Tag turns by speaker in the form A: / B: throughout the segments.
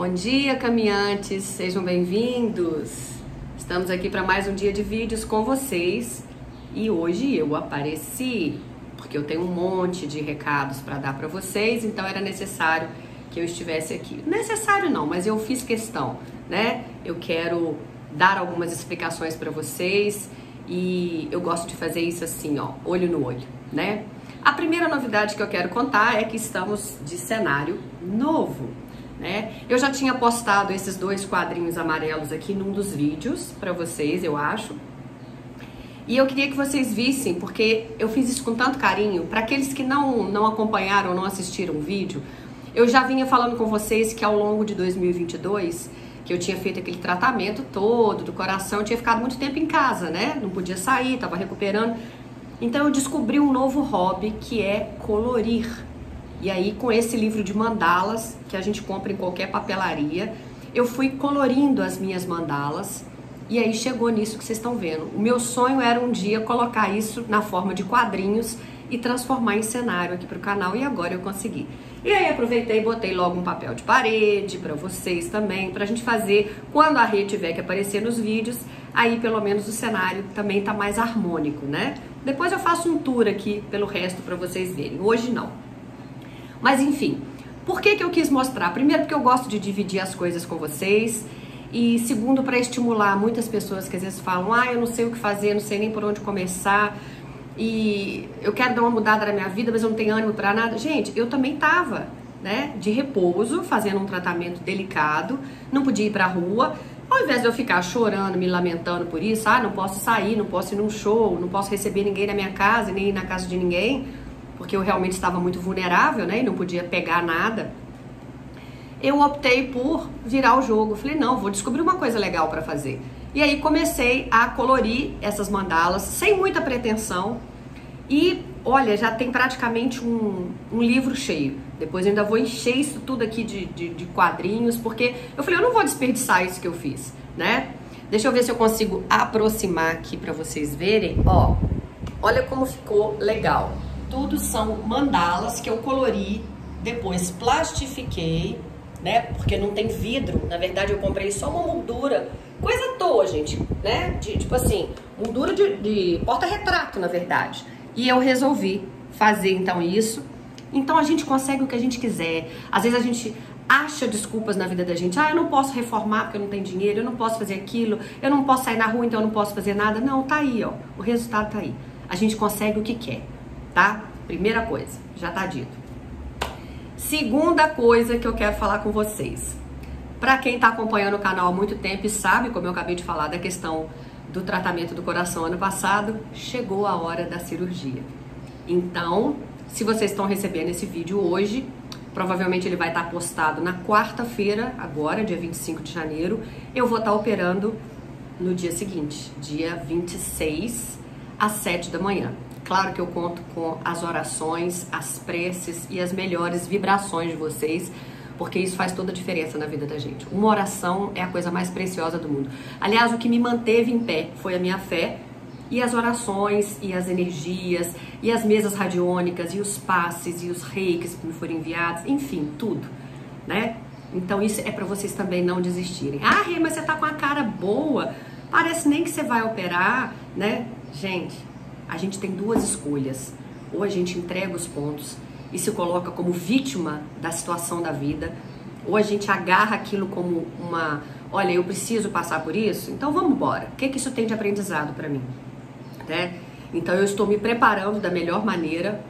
A: Bom dia, caminhantes, sejam bem-vindos. Estamos aqui para mais um dia de vídeos com vocês e hoje eu apareci porque eu tenho um monte de recados para dar para vocês, então era necessário que eu estivesse aqui. Necessário não, mas eu fiz questão, né? Eu quero dar algumas explicações para vocês e eu gosto de fazer isso assim, ó, olho no olho, né? A primeira novidade que eu quero contar é que estamos de cenário novo. Né? Eu já tinha postado esses dois quadrinhos amarelos aqui num dos vídeos para vocês, eu acho. E eu queria que vocês vissem, porque eu fiz isso com tanto carinho. Para aqueles que não, não acompanharam, não assistiram o vídeo, eu já vinha falando com vocês que ao longo de 2022, que eu tinha feito aquele tratamento todo do coração, eu tinha ficado muito tempo em casa, né? Não podia sair, estava recuperando. Então eu descobri um novo hobby que é colorir. E aí, com esse livro de mandalas, que a gente compra em qualquer papelaria, eu fui colorindo as minhas mandalas. E aí chegou nisso que vocês estão vendo. O meu sonho era um dia colocar isso na forma de quadrinhos e transformar em cenário aqui para o canal e agora eu consegui. E aí aproveitei e botei logo um papel de parede para vocês também, para a gente fazer quando a rede tiver que aparecer nos vídeos, aí pelo menos o cenário também tá mais harmônico, né? Depois eu faço um tour aqui pelo resto para vocês verem. Hoje não. Mas enfim, por que, que eu quis mostrar? Primeiro, porque eu gosto de dividir as coisas com vocês. E segundo, para estimular muitas pessoas que às vezes falam: ah, eu não sei o que fazer, não sei nem por onde começar. E eu quero dar uma mudada na minha vida, mas eu não tenho ânimo para nada. Gente, eu também tava, né, de repouso, fazendo um tratamento delicado, não podia ir pra rua. Ao invés de eu ficar chorando, me lamentando por isso, ah, não posso sair, não posso ir num show, não posso receber ninguém na minha casa, nem ir na casa de ninguém, porque eu realmente estava muito vulnerável, né? E não podia pegar nada. Eu optei por virar o jogo. Falei, não, vou descobrir uma coisa legal para fazer. E aí comecei a colorir essas mandalas sem muita pretensão. E olha, já tem praticamente um, um livro cheio. Depois ainda vou encher isso tudo aqui de, de, de quadrinhos, porque eu falei, eu não vou desperdiçar isso que eu fiz, né? Deixa eu ver se eu consigo aproximar aqui para vocês verem. Ó, olha como ficou legal tudo são mandalas que eu colori, depois plastifiquei, né? Porque não tem vidro. Na verdade, eu comprei só uma moldura. Coisa à toa, gente, né? De, tipo assim, moldura de, de porta-retrato, na verdade. E eu resolvi fazer, então, isso. Então, a gente consegue o que a gente quiser. Às vezes, a gente acha desculpas na vida da gente. Ah, eu não posso reformar porque eu não tenho dinheiro, eu não posso fazer aquilo, eu não posso sair na rua, então eu não posso fazer nada. Não, tá aí, ó. O resultado tá aí. A gente consegue o que quer tá? Primeira coisa, já tá dito. Segunda coisa que eu quero falar com vocês. Para quem tá acompanhando o canal há muito tempo e sabe, como eu acabei de falar da questão do tratamento do coração ano passado, chegou a hora da cirurgia. Então, se vocês estão recebendo esse vídeo hoje, provavelmente ele vai estar tá postado na quarta-feira, agora, dia 25 de janeiro. Eu vou estar tá operando no dia seguinte, dia 26, às 7 da manhã. Claro que eu conto com as orações, as preces e as melhores vibrações de vocês, porque isso faz toda a diferença na vida da gente. Uma oração é a coisa mais preciosa do mundo. Aliás, o que me manteve em pé foi a minha fé e as orações e as energias e as mesas radiônicas e os passes e os reikes que me foram enviados, enfim, tudo, né? Então isso é para vocês também não desistirem. Ah, Rê, mas você tá com a cara boa. Parece nem que você vai operar, né? Gente, a gente tem duas escolhas. Ou a gente entrega os pontos e se coloca como vítima da situação da vida, ou a gente agarra aquilo como uma, olha, eu preciso passar por isso, então vamos embora. O que, que isso tem de aprendizado para mim? Né? Então eu estou me preparando da melhor maneira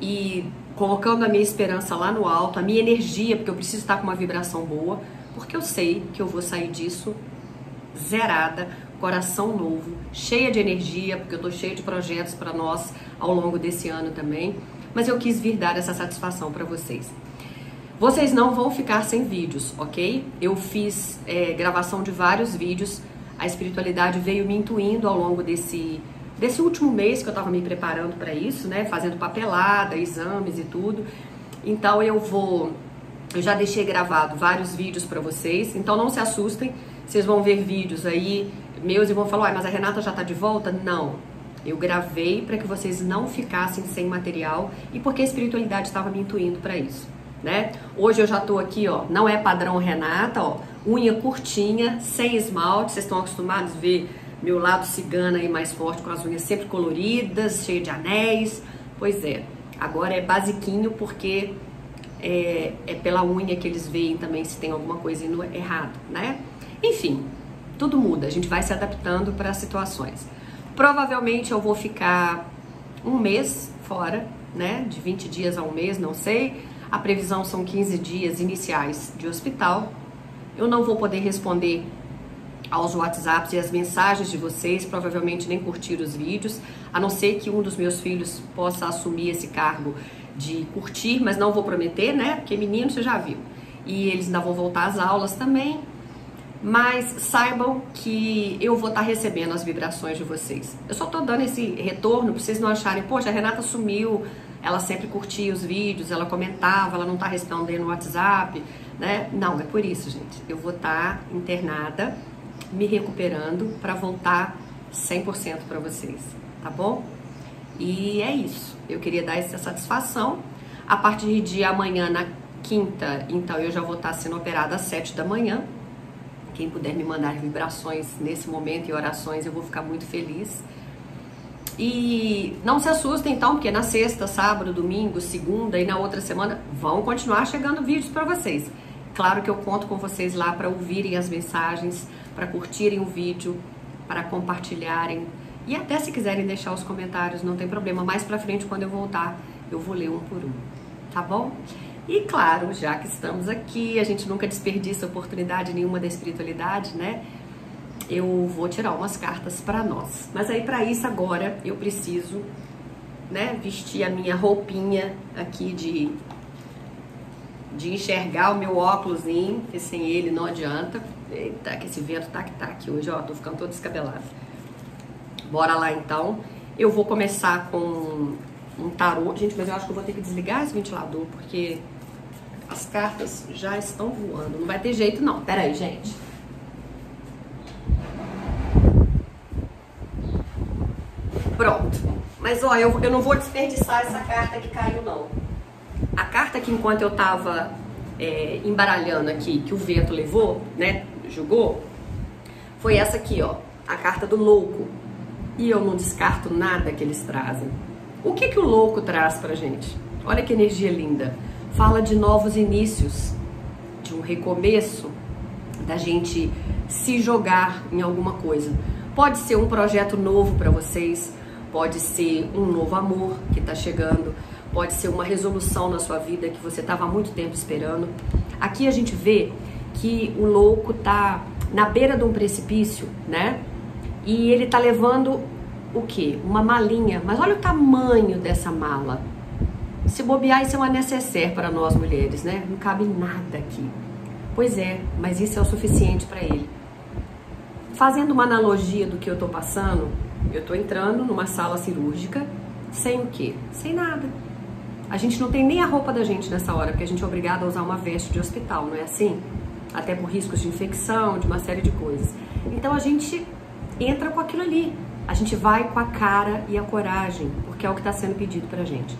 A: e colocando a minha esperança lá no alto, a minha energia, porque eu preciso estar com uma vibração boa, porque eu sei que eu vou sair disso zerada, coração novo, cheia de energia, porque eu tô cheia de projetos para nós ao longo desse ano também. Mas eu quis vir dar essa satisfação para vocês. Vocês não vão ficar sem vídeos, ok? Eu fiz é, gravação de vários vídeos. A espiritualidade veio me intuindo ao longo desse, desse último mês que eu estava me preparando para isso, né? Fazendo papelada, exames e tudo. Então eu vou. Eu já deixei gravado vários vídeos para vocês, então não se assustem. Vocês vão ver vídeos aí meus e vão mas a Renata já tá de volta? Não. Eu gravei para que vocês não ficassem sem material e porque a espiritualidade estava me intuindo para isso, né? Hoje eu já tô aqui, ó, não é padrão Renata, ó, unha curtinha, sem esmalte, vocês estão acostumados a ver meu lado cigana aí mais forte, com as unhas sempre coloridas, cheia de anéis. Pois é, agora é basiquinho porque é, é pela unha que eles veem também se tem alguma coisa errado, né? Enfim, tudo muda, a gente vai se adaptando para as situações. Provavelmente eu vou ficar um mês fora, né? De 20 dias a um mês, não sei. A previsão são 15 dias iniciais de hospital. Eu não vou poder responder aos WhatsApps e as mensagens de vocês, provavelmente nem curtir os vídeos, a não ser que um dos meus filhos possa assumir esse cargo de curtir, mas não vou prometer, né? Porque menino você já viu. E eles ainda vão voltar às aulas também. Mas saibam que eu vou estar recebendo as vibrações de vocês. Eu só tô dando esse retorno para vocês não acharem, poxa, a Renata sumiu, ela sempre curtia os vídeos, ela comentava, ela não tá respondendo no WhatsApp, né? Não, é por isso, gente. Eu vou estar internada me recuperando para voltar 100% para vocês, tá bom? E é isso. Eu queria dar essa satisfação. A partir de amanhã, na quinta, então eu já vou estar sendo operada às 7 da manhã. Quem puder me mandar vibrações nesse momento e orações, eu vou ficar muito feliz. E não se assustem então, porque na sexta, sábado, domingo, segunda e na outra semana vão continuar chegando vídeos para vocês. Claro que eu conto com vocês lá para ouvirem as mensagens, para curtirem o vídeo, para compartilharem e até se quiserem deixar os comentários, não tem problema. Mais para frente, quando eu voltar, eu vou ler um por um, tá bom? E claro, já que estamos aqui, a gente nunca desperdiça oportunidade nenhuma da espiritualidade, né? Eu vou tirar umas cartas para nós. Mas aí para isso agora eu preciso, né, vestir a minha roupinha aqui de de enxergar o meu óculos, que sem ele não adianta. Eita, que esse vento tá que tá aqui hoje, ó, tô ficando todo descabelado. Bora lá então. Eu vou começar com um tarô. Gente, mas eu acho que eu vou ter que desligar esse ventilador, porque as cartas já estão voando. Não vai ter jeito não. Pera aí, gente. Pronto. Mas ó, eu, eu não vou desperdiçar essa carta que caiu não. A carta que enquanto eu tava é, embaralhando aqui, que o vento levou, né, jogou, foi essa aqui, ó, a carta do louco. E eu não descarto nada que eles trazem. O que que o louco traz pra gente? Olha que energia linda. Fala de novos inícios, de um recomeço, da gente se jogar em alguma coisa. Pode ser um projeto novo para vocês, pode ser um novo amor que está chegando, pode ser uma resolução na sua vida que você estava há muito tempo esperando. Aqui a gente vê que o louco tá na beira de um precipício, né? E ele tá levando o quê? Uma malinha. Mas olha o tamanho dessa mala. Se bobear, isso é uma necessaire para nós mulheres, né? Não cabe nada aqui. Pois é, mas isso é o suficiente para ele. Fazendo uma analogia do que eu tô passando, eu tô entrando numa sala cirúrgica sem o quê? Sem nada a gente não tem nem a roupa da gente nessa hora, porque a gente é obrigado a usar uma veste de hospital, não é assim? Até por riscos de infecção, de uma série de coisas. Então a gente entra com aquilo ali. A gente vai com a cara e a coragem, porque é o que está sendo pedido pra gente.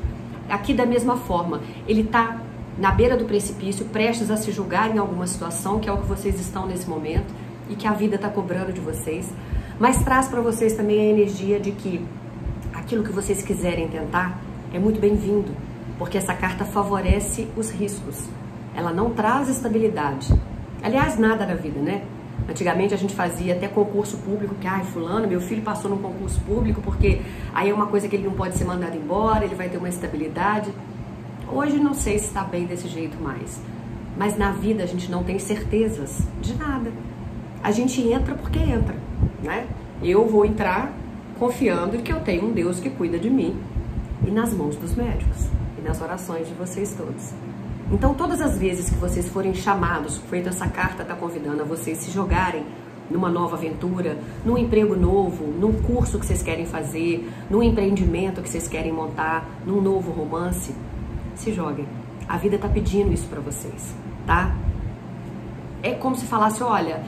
A: Aqui da mesma forma, ele está na beira do precipício, prestes a se julgar em alguma situação, que é o que vocês estão nesse momento e que a vida está cobrando de vocês, mas traz para vocês também a energia de que aquilo que vocês quiserem tentar é muito bem-vindo porque essa carta favorece os riscos. Ela não traz estabilidade. Aliás, nada na vida, né? Antigamente a gente fazia até concurso público, que, ai, fulano, meu filho passou num concurso público, porque aí é uma coisa que ele não pode ser mandado embora, ele vai ter uma estabilidade. Hoje não sei se está bem desse jeito mais. Mas na vida a gente não tem certezas de nada. A gente entra porque entra, né? Eu vou entrar confiando que eu tenho um Deus que cuida de mim e nas mãos dos médicos e nas orações de vocês todos. Então, todas as vezes que vocês forem chamados, feito essa carta está convidando a vocês se jogarem numa nova aventura, num emprego novo, num curso que vocês querem fazer, num empreendimento que vocês querem montar, num novo romance, se joguem. A vida está pedindo isso para vocês, tá? É como se falasse, olha,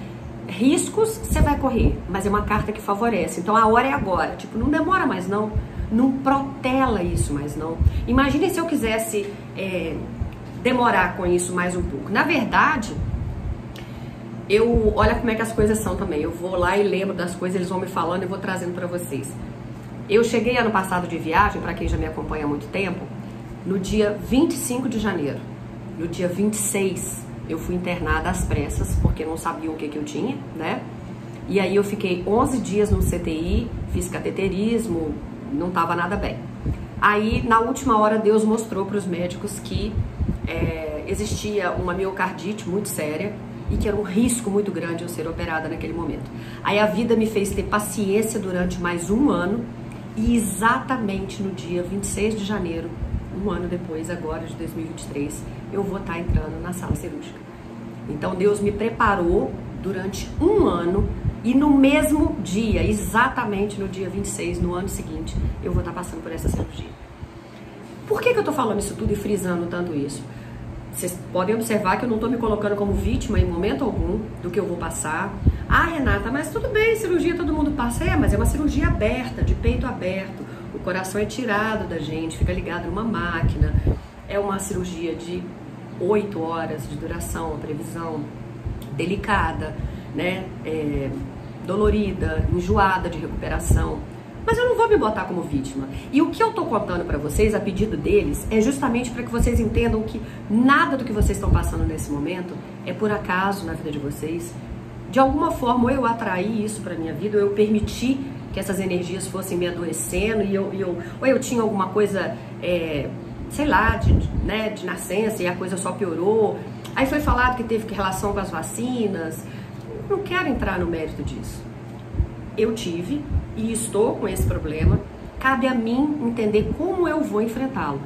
A: riscos você vai correr, mas é uma carta que favorece. Então a hora é agora. Tipo, não demora mais não não protela isso mais não. Imagine se eu quisesse é, demorar com isso mais um pouco. Na verdade, eu olha como é que as coisas são também. Eu vou lá e lembro das coisas, eles vão me falando e vou trazendo para vocês. Eu cheguei ano passado de viagem, para quem já me acompanha há muito tempo, no dia 25 de janeiro. No dia 26, eu fui internada às pressas, porque não sabia o que, que eu tinha, né? E aí eu fiquei 11 dias no CTI, fiz cateterismo, não estava nada bem. Aí, na última hora, Deus mostrou para os médicos que é, existia uma miocardite muito séria e que era um risco muito grande eu ser operada naquele momento. Aí a vida me fez ter paciência durante mais um ano e exatamente no dia 26 de janeiro, um ano depois, agora de 2023, eu vou estar entrando na sala cirúrgica. Então Deus me preparou durante um ano e no mesmo dia, exatamente no dia 26, no ano seguinte, eu vou estar passando por essa cirurgia. Por que, que eu estou falando isso tudo e frisando tanto isso? Vocês podem observar que eu não estou me colocando como vítima em momento algum do que eu vou passar. Ah, Renata, mas tudo bem, cirurgia todo mundo passa. É, mas é uma cirurgia aberta, de peito aberto. O coração é tirado da gente, fica ligado numa máquina. É uma cirurgia de oito horas de duração, a previsão delicada né, é, dolorida, enjoada de recuperação. Mas eu não vou me botar como vítima. E o que eu tô contando para vocês, a pedido deles, é justamente para que vocês entendam que nada do que vocês estão passando nesse momento é por acaso na vida de vocês. De alguma forma, ou eu atraí isso para minha vida, ou eu permiti que essas energias fossem me adoecendo, e eu, eu ou eu tinha alguma coisa, é, sei lá, de, né, de nascença e a coisa só piorou. Aí foi falado que teve relação com as vacinas, não quero entrar no mérito disso. Eu tive e estou com esse problema. Cabe a mim entender como eu vou enfrentá-lo.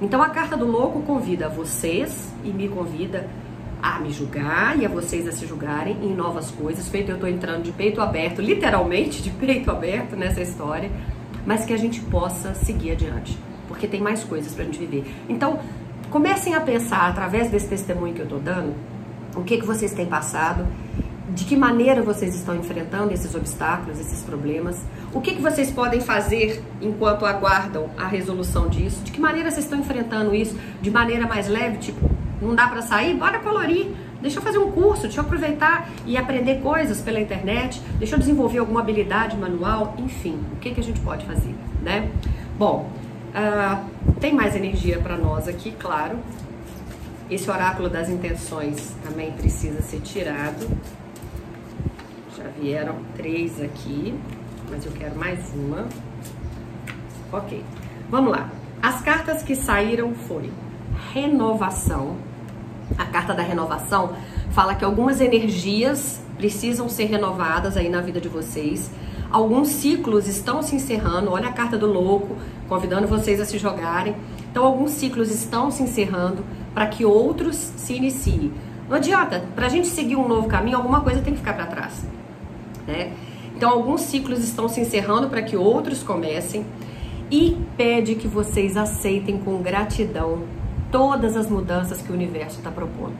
A: Então a carta do louco convida vocês e me convida a me julgar e a vocês a se julgarem em novas coisas. Feito eu estou entrando de peito aberto, literalmente de peito aberto nessa história, mas que a gente possa seguir adiante, porque tem mais coisas para a gente viver. Então comecem a pensar através desse testemunho que eu estou dando, o que que vocês têm passado de que maneira vocês estão enfrentando esses obstáculos, esses problemas, o que, que vocês podem fazer enquanto aguardam a resolução disso, de que maneira vocês estão enfrentando isso de maneira mais leve, tipo, não dá para sair, bora colorir, deixa eu fazer um curso, deixa eu aproveitar e aprender coisas pela internet, deixa eu desenvolver alguma habilidade manual, enfim, o que, que a gente pode fazer, né? Bom, uh, tem mais energia para nós aqui, claro. Esse oráculo das intenções também precisa ser tirado. Já vieram três aqui, mas eu quero mais uma. Ok, vamos lá. As cartas que saíram foi renovação. A carta da renovação fala que algumas energias precisam ser renovadas aí na vida de vocês. Alguns ciclos estão se encerrando. Olha a carta do louco, convidando vocês a se jogarem. Então, alguns ciclos estão se encerrando para que outros se iniciem. Não adianta, para a gente seguir um novo caminho, alguma coisa tem que ficar para trás né? Então, alguns ciclos estão se encerrando para que outros comecem e pede que vocês aceitem com gratidão todas as mudanças que o universo está propondo.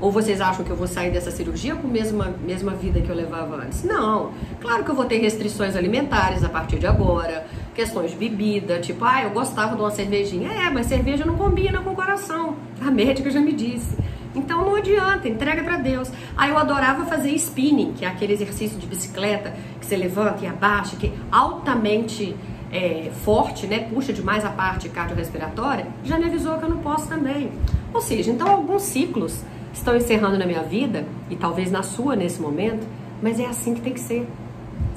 A: Ou vocês acham que eu vou sair dessa cirurgia com a mesma, mesma vida que eu levava antes? Não. Claro que eu vou ter restrições alimentares a partir de agora, questões de bebida, tipo, ah, eu gostava de uma cervejinha. É, mas cerveja não combina com o coração. A médica já me disse. Então não adianta, entrega para Deus. Aí eu adorava fazer spinning, que é aquele exercício de bicicleta que você levanta e abaixa, que é altamente é, forte, né? Puxa demais a parte cardiorrespiratória. Já me avisou que eu não posso também. Ou seja, então alguns ciclos estão encerrando na minha vida e talvez na sua nesse momento, mas é assim que tem que ser.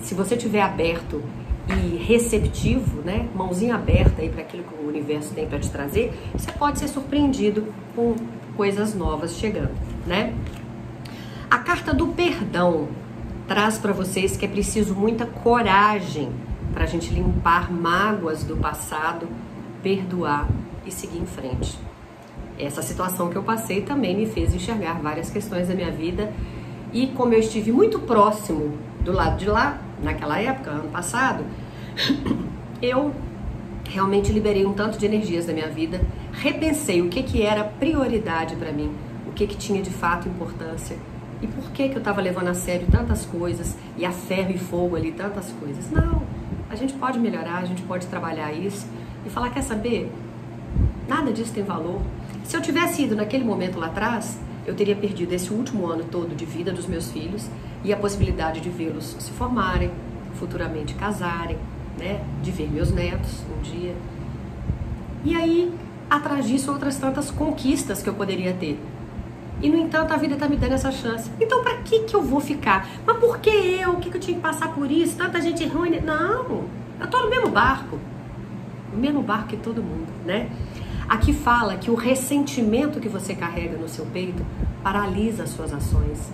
A: Se você tiver aberto e receptivo, né, mãozinha aberta aí para aquilo que o universo tem para te trazer, você pode ser surpreendido com coisas novas chegando, né? A carta do perdão traz para vocês que é preciso muita coragem para a gente limpar mágoas do passado, perdoar e seguir em frente. Essa situação que eu passei também me fez enxergar várias questões da minha vida e como eu estive muito próximo do lado de lá, naquela época, ano passado, eu realmente liberei um tanto de energias da minha vida, repensei o que, que era prioridade para mim, o que, que tinha de fato importância e por que, que eu estava levando a sério tantas coisas e a ferro e fogo ali tantas coisas. Não, a gente pode melhorar, a gente pode trabalhar isso e falar: quer saber? Nada disso tem valor. Se eu tivesse ido naquele momento lá atrás, eu teria perdido esse último ano todo de vida dos meus filhos e a possibilidade de vê-los se formarem, futuramente casarem, né? De ver meus netos um dia. Atrás disso, outras tantas conquistas que eu poderia ter. E no entanto, a vida está me dando essa chance. Então, para que que eu vou ficar? Mas por que eu? O que, que eu tinha que passar por isso? Tanta gente ruim? Não, eu tô no mesmo barco, no mesmo barco que todo mundo, né? Aqui fala que o ressentimento que você carrega no seu peito paralisa as suas ações,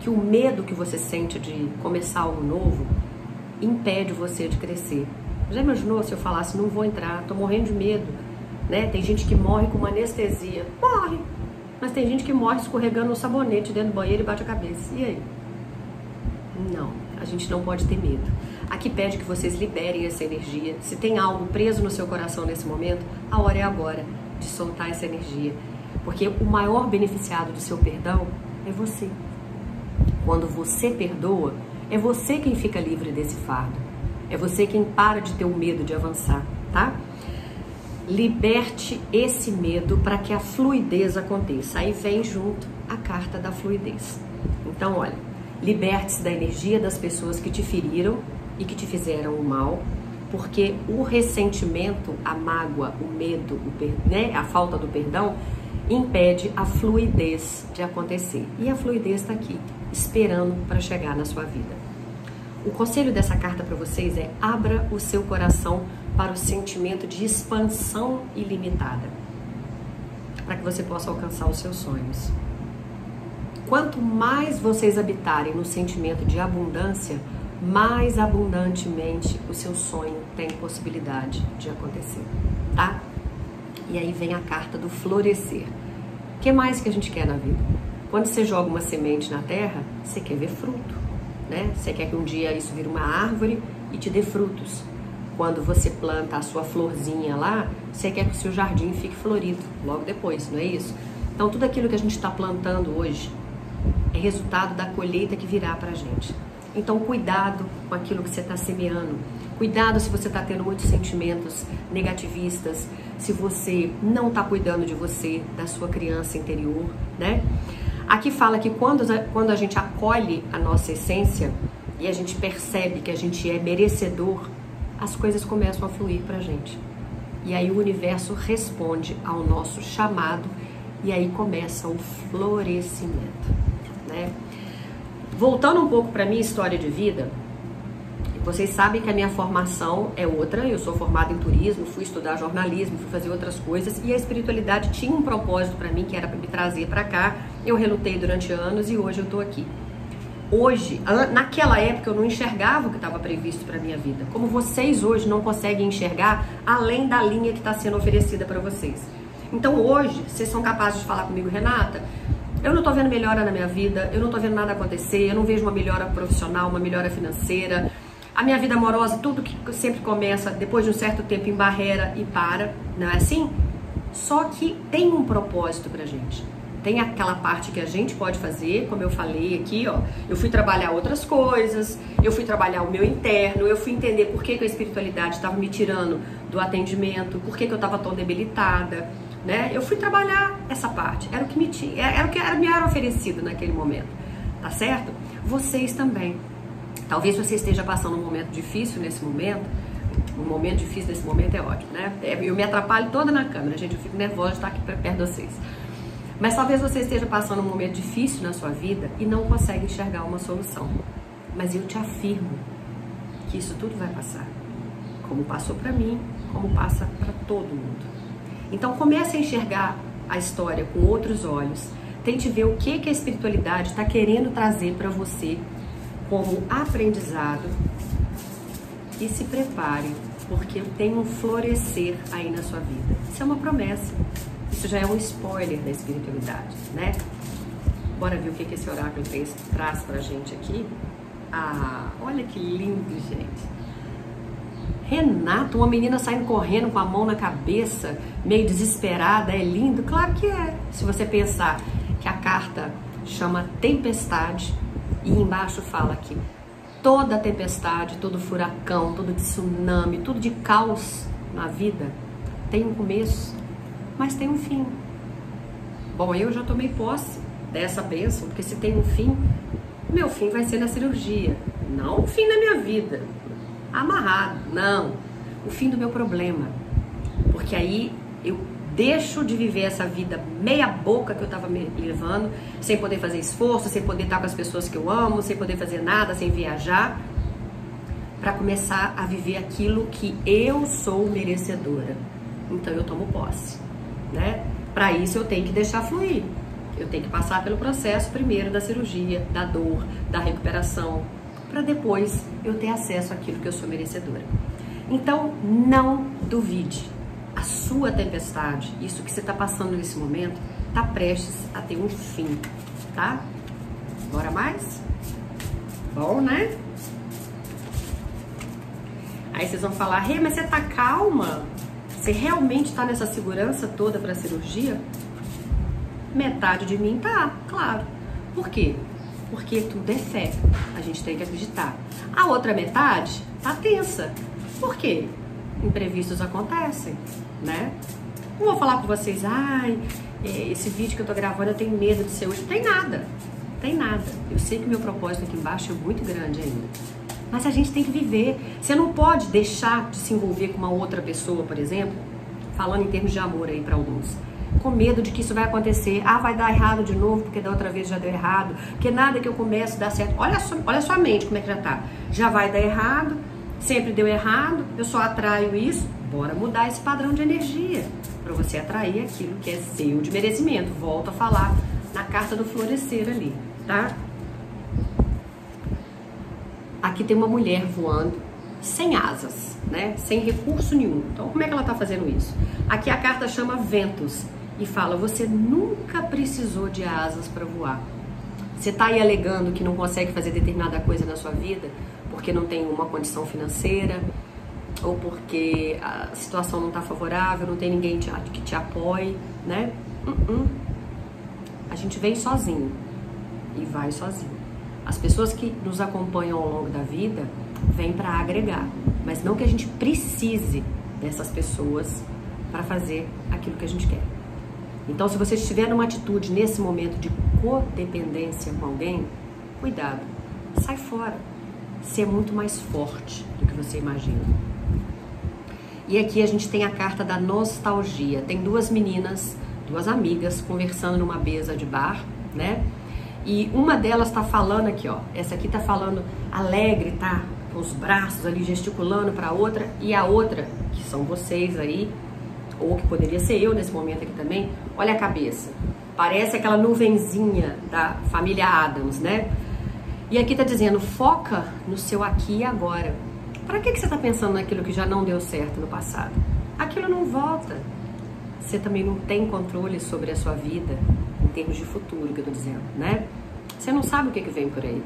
A: que o medo que você sente de começar algo novo impede você de crescer. Já imaginou se eu falasse, não vou entrar, tô morrendo de medo, né? Tem gente que morre com uma anestesia, morre, mas tem gente que morre escorregando um sabonete dentro do banheiro e bate a cabeça. E aí? Não, a gente não pode ter medo. Aqui pede que vocês liberem essa energia. Se tem algo preso no seu coração nesse momento, a hora é agora de soltar essa energia. Porque o maior beneficiado do seu perdão é você. Quando você perdoa, é você quem fica livre desse fardo. É você quem para de ter o medo de avançar, tá? Liberte esse medo para que a fluidez aconteça. Aí vem junto a carta da fluidez. Então, olha, liberte-se da energia das pessoas que te feriram e que te fizeram o mal, porque o ressentimento, a mágoa, o medo, o, né, a falta do perdão impede a fluidez de acontecer. E a fluidez está aqui, esperando para chegar na sua vida. O conselho dessa carta para vocês é: abra o seu coração para o sentimento de expansão ilimitada, para que você possa alcançar os seus sonhos. Quanto mais vocês habitarem no sentimento de abundância, mais abundantemente o seu sonho tem possibilidade de acontecer, tá? E aí vem a carta do florescer. O que mais que a gente quer na vida? Quando você joga uma semente na terra, você quer ver fruto, né? Você quer que um dia isso vire uma árvore e te dê frutos. Quando você planta a sua florzinha lá, você quer que o seu jardim fique florido logo depois, não é isso? Então tudo aquilo que a gente está plantando hoje é resultado da colheita que virá para a gente. Então, cuidado com aquilo que você está semeando. Cuidado se você está tendo muitos sentimentos negativistas, se você não está cuidando de você, da sua criança interior, né? Aqui fala que quando, quando a gente acolhe a nossa essência e a gente percebe que a gente é merecedor, as coisas começam a fluir para a gente. E aí o universo responde ao nosso chamado e aí começa o florescimento, né? Voltando um pouco para minha história de vida, vocês sabem que a minha formação é outra. Eu sou formada em turismo, fui estudar jornalismo, fui fazer outras coisas e a espiritualidade tinha um propósito para mim que era me trazer para cá. Eu relutei durante anos e hoje eu estou aqui. Hoje, naquela época eu não enxergava o que estava previsto para minha vida, como vocês hoje não conseguem enxergar além da linha que está sendo oferecida para vocês. Então hoje, vocês são capazes de falar comigo, Renata, eu não tô vendo melhora na minha vida, eu não tô vendo nada acontecer, eu não vejo uma melhora profissional, uma melhora financeira. A minha vida amorosa, tudo que sempre começa depois de um certo tempo em barreira e para, não é assim? Só que tem um propósito pra gente. Tem aquela parte que a gente pode fazer, como eu falei aqui, ó. Eu fui trabalhar outras coisas, eu fui trabalhar o meu interno, eu fui entender por que, que a espiritualidade estava me tirando do atendimento, por que, que eu estava tão debilitada né? Eu fui trabalhar essa parte, era o que me tinha, era o que era, me era oferecido naquele momento, tá certo? Vocês também. Talvez você esteja passando um momento difícil nesse momento. Um momento difícil nesse momento é ótimo, né? É, eu me atrapalho toda na câmera, gente. Eu fico nervosa de estar aqui perto de vocês. Mas talvez você esteja passando um momento difícil na sua vida e não consegue enxergar uma solução. Mas eu te afirmo que isso tudo vai passar. Como passou para mim, como passa para todo mundo. Então comece a enxergar a história com outros olhos. Tente ver o que, que a espiritualidade está querendo trazer para você como aprendizado e se prepare, porque tem um florescer aí na sua vida. Isso é uma promessa. Isso já é um spoiler da espiritualidade, né? Bora ver o que, esse oráculo traz, traz pra gente aqui. Ah, olha que lindo, gente. Renato, uma menina saindo correndo com a mão na cabeça, meio desesperada, é lindo? Claro que é. Se você pensar que a carta chama tempestade e embaixo fala que toda tempestade, todo furacão, todo tsunami, tudo de caos na vida tem um começo, mas tem um fim. Bom, eu já tomei posse dessa bênção, porque se tem um fim, meu fim vai ser na cirurgia. Não o fim da minha vida, amarrado, não. O fim do meu problema. Porque aí eu deixo de viver essa vida meia boca que eu estava me levando, sem poder fazer esforço, sem poder estar com as pessoas que eu amo, sem poder fazer nada, sem viajar, para começar a viver aquilo que eu sou merecedora. Então eu tomo posse, né? Para isso eu tenho que deixar fluir. Eu tenho que passar pelo processo primeiro da cirurgia, da dor, da recuperação, para depois eu ter acesso àquilo que eu sou merecedora. Então, não duvide a sua tempestade, isso que você está passando nesse momento, está prestes a ter um fim, tá? Bora mais? Bom, né? Aí vocês vão falar, Rê, mas você tá calma? Você realmente está nessa segurança toda para a cirurgia? Metade de mim tá, claro. Por quê? Porque tudo é fé. A gente tem que acreditar. A outra metade tá tensa. Por quê? Imprevistos acontecem né? Não vou falar com vocês, ai, é, esse vídeo que eu tô gravando eu tenho medo de ser hoje. Tem nada, tem nada. Eu sei que meu propósito aqui embaixo é muito grande ainda. Mas a gente tem que viver. Você não pode deixar de se envolver com uma outra pessoa, por exemplo, falando em termos de amor aí para alguns, com medo de que isso vai acontecer. Ah, vai dar errado de novo, porque da outra vez já deu errado. Porque nada que eu comece dá certo. Olha só, olha sua mente como é que já tá. Já vai dar errado, sempre deu errado, eu só atraio isso. Bora mudar esse padrão de energia para você atrair aquilo que é seu de merecimento. Volto a falar na carta do florescer ali, tá? Aqui tem uma mulher voando sem asas, né? Sem recurso nenhum. Então, como é que ela tá fazendo isso? Aqui a carta chama ventos e fala: você nunca precisou de asas para voar. Você tá aí alegando que não consegue fazer determinada coisa na sua vida porque não tem uma condição financeira, ou porque a situação não está favorável, não tem ninguém que te apoie, né? Uh -uh. A gente vem sozinho e vai sozinho. As pessoas que nos acompanham ao longo da vida vêm para agregar, mas não que a gente precise dessas pessoas para fazer aquilo que a gente quer. Então, se você estiver numa atitude nesse momento de codependência com alguém, cuidado, sai fora. Você é muito mais forte do que você imagina. E aqui a gente tem a carta da nostalgia. Tem duas meninas, duas amigas, conversando numa mesa de bar, né? E uma delas tá falando aqui, ó. Essa aqui tá falando alegre, tá? Com os braços ali gesticulando para outra. E a outra, que são vocês aí, ou que poderia ser eu nesse momento aqui também, olha a cabeça. Parece aquela nuvenzinha da família Adams, né? E aqui tá dizendo, foca no seu aqui e agora. Para que, que você está pensando naquilo que já não deu certo no passado? Aquilo não volta. Você também não tem controle sobre a sua vida em termos de futuro, que eu tô dizendo, né? Você não sabe o que, que vem por aí.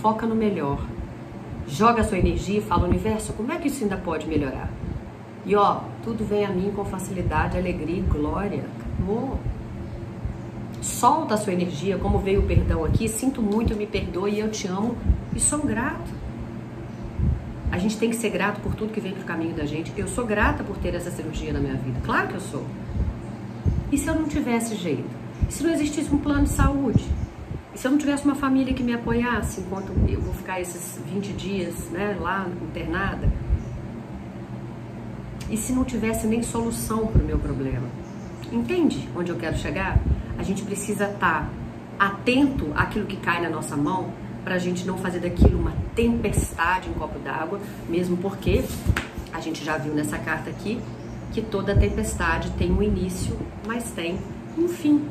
A: Foca no melhor. Joga a sua energia e fala, universo, como é que isso ainda pode melhorar? E ó, tudo vem a mim com facilidade, alegria e glória. Amor. Solta a sua energia, como veio o perdão aqui. Sinto muito, me perdoe, eu te amo e sou grato. A gente tem que ser grato por tudo que vem pro caminho da gente. Eu sou grata por ter essa cirurgia na minha vida. Claro que eu sou. E se eu não tivesse jeito? E se não existisse um plano de saúde? E se eu não tivesse uma família que me apoiasse enquanto eu vou ficar esses 20 dias né, lá internada? E se não tivesse nem solução para o meu problema? Entende onde eu quero chegar? A gente precisa estar tá atento àquilo que cai na nossa mão para a gente não fazer daquilo uma tempestade em copo d'água, mesmo porque a gente já viu nessa carta aqui que toda tempestade tem um início, mas tem um fim.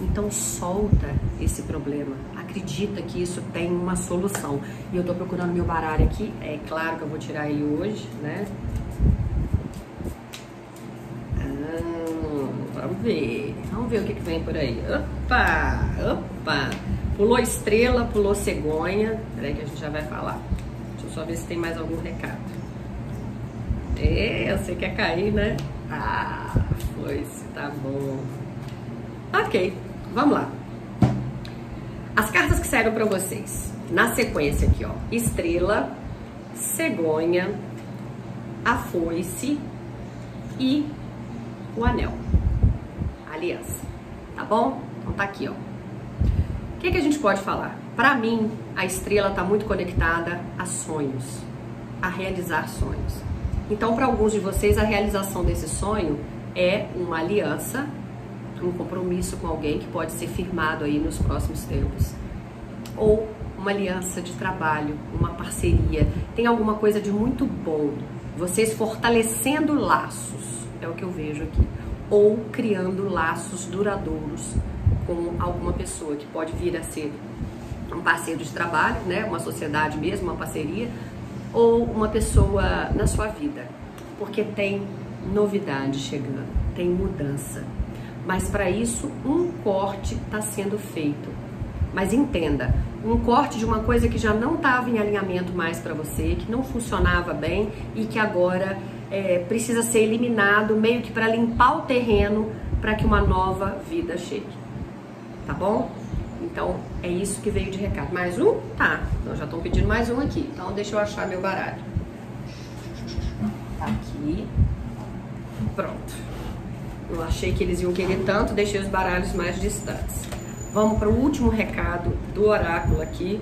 A: Então solta esse problema, acredita que isso tem uma solução. E eu tô procurando meu baralho aqui, é claro que eu vou tirar ele hoje, né? Ah, vamos ver, vamos ver o que, que vem por aí. Opa, opa! Pulou estrela, pulou cegonha. Peraí que a gente já vai falar. Deixa eu só ver se tem mais algum recado. É, você quer cair, né? Ah, foi, tá bom. Ok, vamos lá. As cartas que saíram para vocês. Na sequência aqui, ó. Estrela, cegonha, a foice e o anel. aliança. Tá bom? Então tá aqui, ó. O que, que a gente pode falar? Para mim, a estrela está muito conectada a sonhos, a realizar sonhos. Então, para alguns de vocês, a realização desse sonho é uma aliança, um compromisso com alguém que pode ser firmado aí nos próximos tempos. Ou uma aliança de trabalho, uma parceria. Tem alguma coisa de muito bom. Vocês fortalecendo laços, é o que eu vejo aqui. Ou criando laços duradouros com alguma pessoa que pode vir a ser um parceiro de trabalho, né, uma sociedade mesmo, uma parceria, ou uma pessoa na sua vida, porque tem novidade chegando, tem mudança. Mas para isso, um corte está sendo feito. Mas entenda, um corte de uma coisa que já não estava em alinhamento mais para você, que não funcionava bem e que agora é, precisa ser eliminado, meio que para limpar o terreno para que uma nova vida chegue. Tá bom? Então é isso que veio de recado. Mais um? Tá. Então já estão pedindo mais um aqui. Então deixa eu achar meu baralho. Tá aqui. Pronto. Eu achei que eles iam querer tanto, deixei os baralhos mais distantes. Vamos para o último recado do oráculo aqui.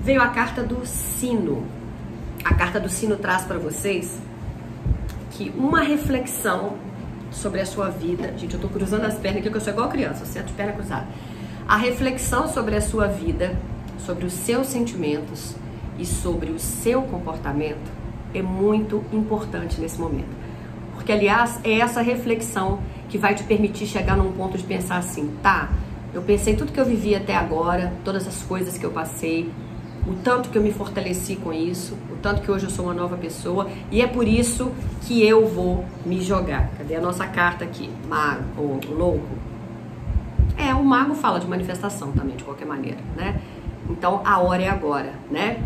A: Veio a carta do sino. A carta do sino traz para vocês que uma reflexão sobre a sua vida. Gente, eu tô cruzando as pernas aqui, que eu sou igual criança, certo? Perna cruzada a reflexão sobre a sua vida, sobre os seus sentimentos e sobre o seu comportamento é muito importante nesse momento. Porque, aliás, é essa reflexão que vai te permitir chegar num ponto de pensar assim: tá, eu pensei tudo que eu vivi até agora, todas as coisas que eu passei, o tanto que eu me fortaleci com isso, o tanto que hoje eu sou uma nova pessoa, e é por isso que eu vou me jogar. Cadê a nossa carta aqui? Mago, ou louco? É, o mago fala de manifestação também, de qualquer maneira, né? Então a hora é agora, né?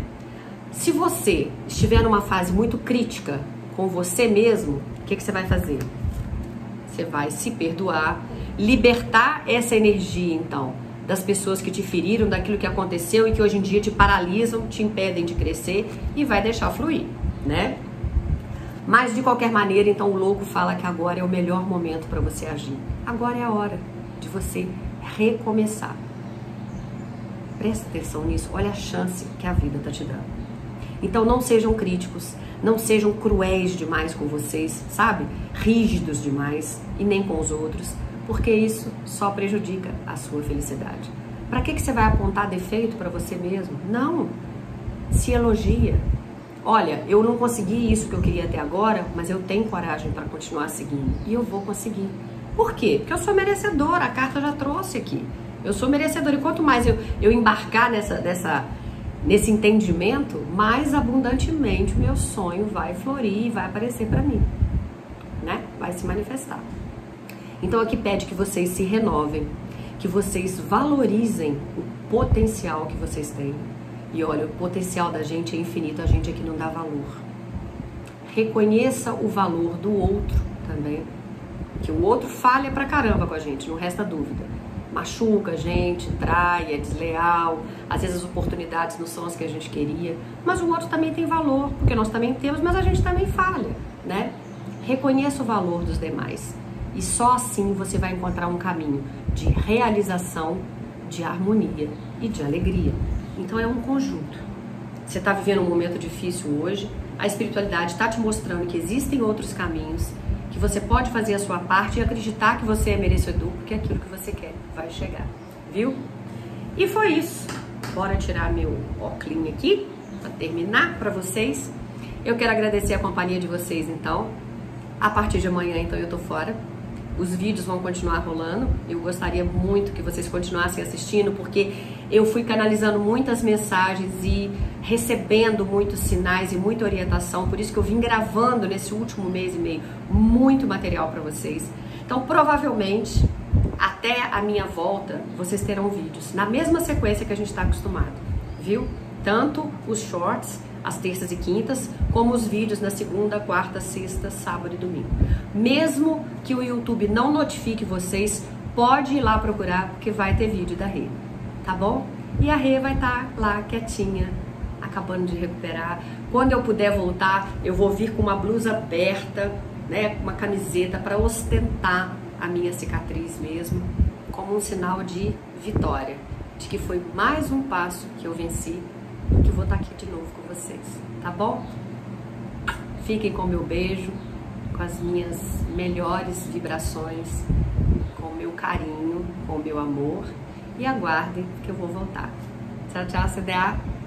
A: Se você estiver numa fase muito crítica com você mesmo, que, que você vai fazer? Você vai se perdoar, libertar essa energia, então, das pessoas que te feriram, daquilo que aconteceu e que hoje em dia te paralisam, te impedem de crescer e vai deixar fluir, né? Mas de qualquer maneira, então o louco fala que agora é o melhor momento para você agir. Agora é a hora de você recomeçar. Presta atenção nisso, olha a chance que a vida está te dando. Então não sejam críticos, não sejam cruéis demais com vocês, sabe? Rígidos demais e nem com os outros, porque isso só prejudica a sua felicidade. Para que, que você vai apontar defeito para você mesmo? Não. Se elogia. Olha, eu não consegui isso que eu queria até agora, mas eu tenho coragem para continuar seguindo e eu vou conseguir. Por quê? Porque eu sou merecedora, a carta já trouxe aqui. Eu sou merecedora e quanto mais eu, eu embarcar nessa, nessa, nesse entendimento, mais abundantemente o meu sonho vai florir e vai aparecer para mim, né? Vai se manifestar. Então aqui pede que vocês se renovem, que vocês valorizem o potencial que vocês têm. E olha, o potencial da gente é infinito, a gente aqui não dá valor. Reconheça o valor do outro também que o outro falha pra caramba com a gente, não resta dúvida. Machuca a gente, trai, é desleal, às vezes as oportunidades não são as que a gente queria, mas o outro também tem valor, porque nós também temos, mas a gente também falha, né? Reconheça o valor dos demais e só assim você vai encontrar um caminho de realização, de harmonia e de alegria. Então é um conjunto. Você está vivendo um momento difícil hoje, a espiritualidade está te mostrando que existem outros caminhos que você pode fazer a sua parte e acreditar que você é merecedor, porque aquilo que você quer vai chegar, viu? E foi isso. Bora tirar meu óculos aqui para terminar para vocês. Eu quero agradecer a companhia de vocês, então. A partir de amanhã, então, eu tô fora. Os vídeos vão continuar rolando. Eu gostaria muito que vocês continuassem assistindo, porque eu fui canalizando muitas mensagens e recebendo muitos sinais e muita orientação, por isso que eu vim gravando nesse último mês e meio muito material para vocês. Então, provavelmente, até a minha volta, vocês terão vídeos na mesma sequência que a gente está acostumado, viu? Tanto os shorts, às terças e quintas, como os vídeos na segunda, quarta, sexta, sábado e domingo. Mesmo que o YouTube não notifique vocês, pode ir lá procurar, porque vai ter vídeo da rede tá bom? E a Rê vai estar tá lá quietinha, acabando de recuperar. Quando eu puder voltar, eu vou vir com uma blusa aberta, né, uma camiseta para ostentar a minha cicatriz mesmo, como um sinal de vitória, de que foi mais um passo que eu venci e que vou estar aqui de novo com vocês, tá bom? Fiquem com meu beijo, com as minhas melhores vibrações, com meu carinho, com meu amor e aguardem que eu vou voltar. Tchau, tchau, CDA!